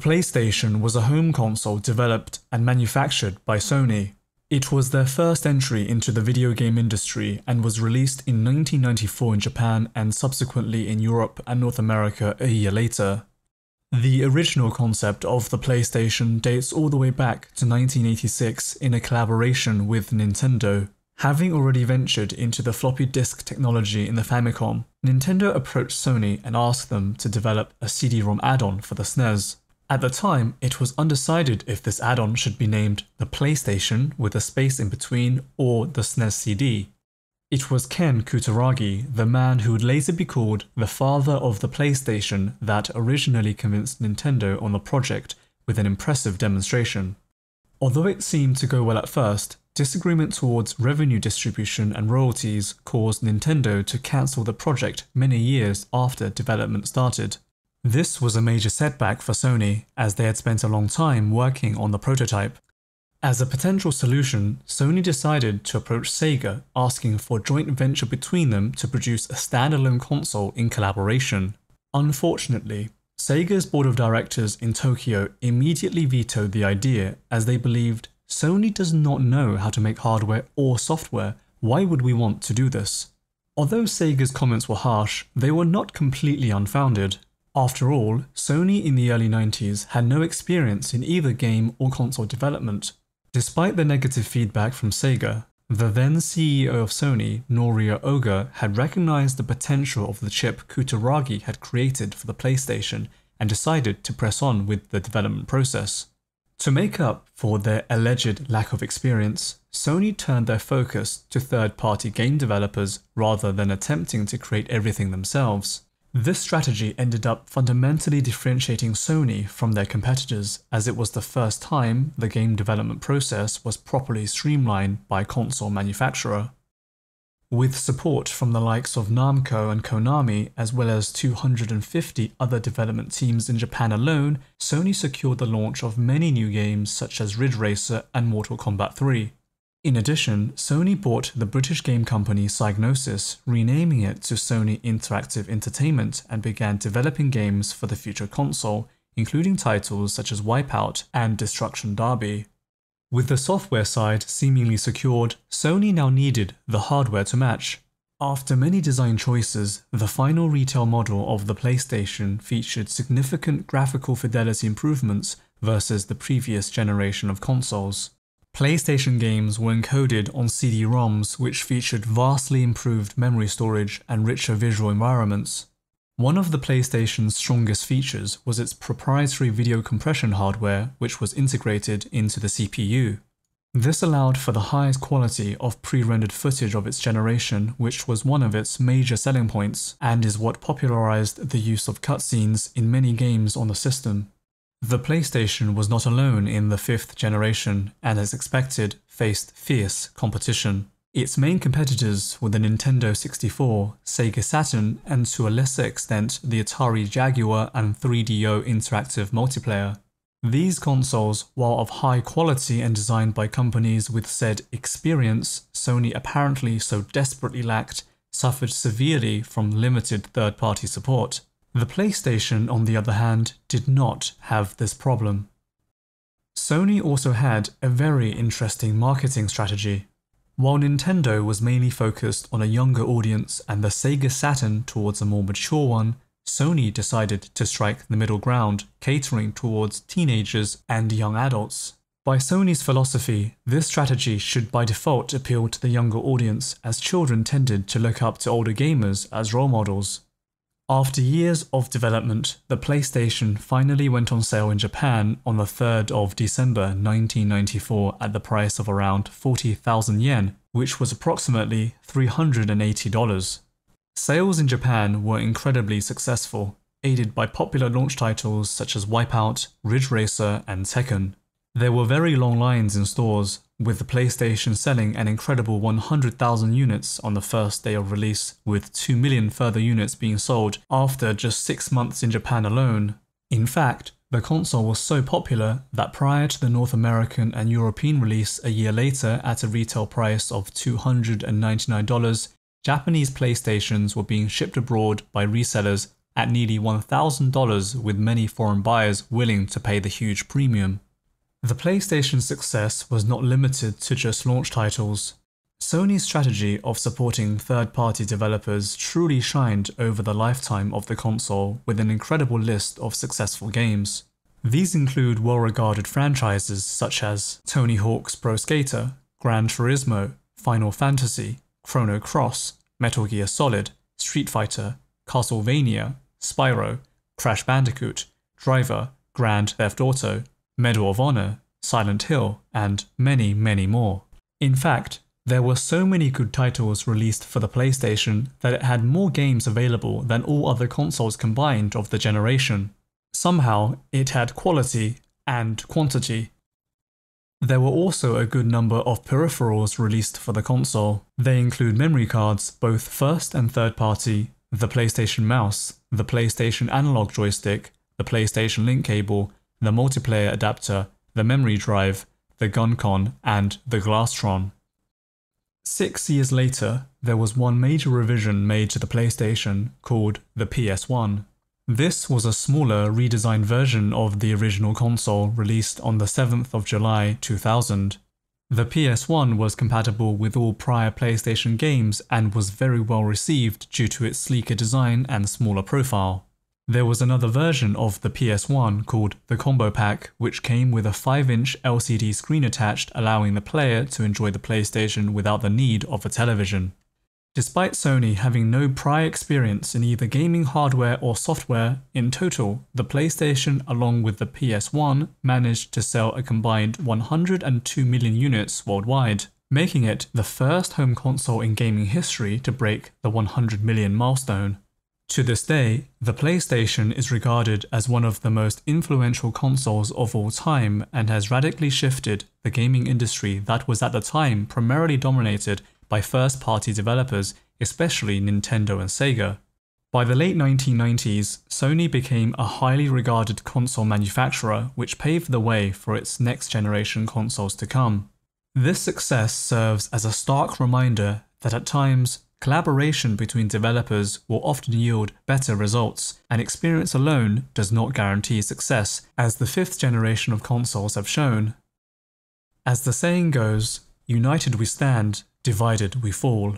PlayStation was a home console developed and manufactured by Sony. It was their first entry into the video game industry and was released in 1994 in Japan and subsequently in Europe and North America a year later. The original concept of the PlayStation dates all the way back to 1986 in a collaboration with Nintendo. Having already ventured into the floppy disk technology in the Famicom, Nintendo approached Sony and asked them to develop a CD-ROM add-on for the SNES. At the time, it was undecided if this add-on should be named the PlayStation with a space in between or the SNES CD. It was Ken Kutaragi, the man who would later be called the father of the PlayStation, that originally convinced Nintendo on the project with an impressive demonstration. Although it seemed to go well at first, Disagreement towards revenue distribution and royalties caused Nintendo to cancel the project many years after development started. This was a major setback for Sony, as they had spent a long time working on the prototype. As a potential solution, Sony decided to approach Sega, asking for a joint venture between them to produce a standalone console in collaboration. Unfortunately, Sega's board of directors in Tokyo immediately vetoed the idea as they believed Sony does not know how to make hardware or software, why would we want to do this? Although Sega's comments were harsh, they were not completely unfounded. After all, Sony in the early 90s had no experience in either game or console development. Despite the negative feedback from Sega, the then CEO of Sony, Norio Ohga, had recognized the potential of the chip Kutaragi had created for the PlayStation and decided to press on with the development process. To make up for their alleged lack of experience, Sony turned their focus to third-party game developers rather than attempting to create everything themselves. This strategy ended up fundamentally differentiating Sony from their competitors as it was the first time the game development process was properly streamlined by console manufacturer. With support from the likes of Namco and Konami, as well as 250 other development teams in Japan alone, Sony secured the launch of many new games such as Ridge Racer and Mortal Kombat 3. In addition, Sony bought the British game company Psygnosis, renaming it to Sony Interactive Entertainment and began developing games for the future console, including titles such as Wipeout and Destruction Derby. With the software side seemingly secured, Sony now needed the hardware to match. After many design choices, the final retail model of the PlayStation featured significant graphical fidelity improvements versus the previous generation of consoles. PlayStation games were encoded on CD-ROMs which featured vastly improved memory storage and richer visual environments. One of the PlayStation's strongest features was its proprietary video compression hardware, which was integrated into the CPU. This allowed for the highest quality of pre-rendered footage of its generation, which was one of its major selling points, and is what popularized the use of cutscenes in many games on the system. The PlayStation was not alone in the fifth generation, and as expected, faced fierce competition. Its main competitors were the Nintendo 64, Sega Saturn, and to a lesser extent the Atari Jaguar and 3DO Interactive Multiplayer. These consoles, while of high quality and designed by companies with said experience Sony apparently so desperately lacked, suffered severely from limited third-party support. The PlayStation, on the other hand, did not have this problem. Sony also had a very interesting marketing strategy. While Nintendo was mainly focused on a younger audience and the Sega Saturn towards a more mature one, Sony decided to strike the middle ground, catering towards teenagers and young adults. By Sony's philosophy, this strategy should by default appeal to the younger audience as children tended to look up to older gamers as role models. After years of development, the PlayStation finally went on sale in Japan on the 3rd of December 1994 at the price of around 40,000 yen, which was approximately $380. Sales in Japan were incredibly successful, aided by popular launch titles such as Wipeout, Ridge Racer, and Tekken. There were very long lines in stores, with the PlayStation selling an incredible 100,000 units on the first day of release, with 2 million further units being sold after just 6 months in Japan alone. In fact, the console was so popular that prior to the North American and European release a year later at a retail price of $299, Japanese PlayStations were being shipped abroad by resellers at nearly $1,000 with many foreign buyers willing to pay the huge premium. The PlayStation's success was not limited to just launch titles. Sony's strategy of supporting third-party developers truly shined over the lifetime of the console with an incredible list of successful games. These include well-regarded franchises such as Tony Hawk's Pro Skater, Gran Turismo, Final Fantasy, Chrono Cross, Metal Gear Solid, Street Fighter, Castlevania, Spyro, Crash Bandicoot, Driver, Grand Theft Auto, Medal of Honor, Silent Hill, and many, many more. In fact, there were so many good titles released for the PlayStation that it had more games available than all other consoles combined of the generation. Somehow, it had quality and quantity. There were also a good number of peripherals released for the console. They include memory cards, both first and third party, the PlayStation Mouse, the PlayStation Analog Joystick, the PlayStation Link Cable, the multiplayer adapter, the memory drive, the GunCon, and the Glastron. Six years later, there was one major revision made to the PlayStation called the PS1. This was a smaller, redesigned version of the original console released on the 7th of July 2000. The PS1 was compatible with all prior PlayStation games and was very well received due to its sleeker design and smaller profile. There was another version of the PS1 called the Combo Pack, which came with a 5-inch LCD screen attached allowing the player to enjoy the PlayStation without the need of a television. Despite Sony having no prior experience in either gaming hardware or software, in total, the PlayStation along with the PS1 managed to sell a combined 102 million units worldwide, making it the first home console in gaming history to break the 100 million milestone. To this day, the PlayStation is regarded as one of the most influential consoles of all time and has radically shifted the gaming industry that was at the time primarily dominated by first-party developers, especially Nintendo and Sega. By the late 1990s, Sony became a highly regarded console manufacturer which paved the way for its next generation consoles to come. This success serves as a stark reminder that at times, Collaboration between developers will often yield better results, and experience alone does not guarantee success, as the fifth generation of consoles have shown. As the saying goes, united we stand, divided we fall.